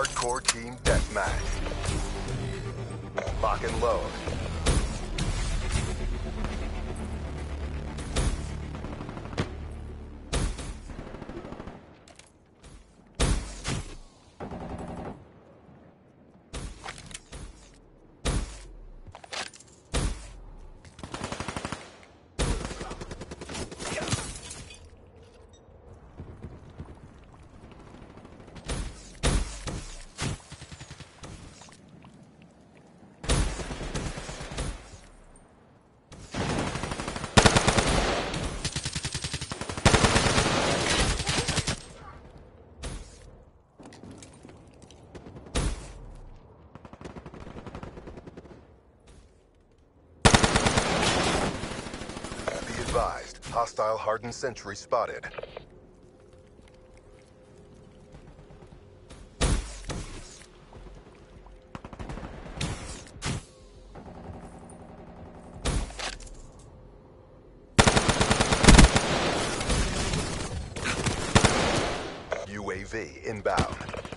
Hardcore Team Deathmatch. Lock and load. Advised, hostile hardened sentry spotted. UAV inbound.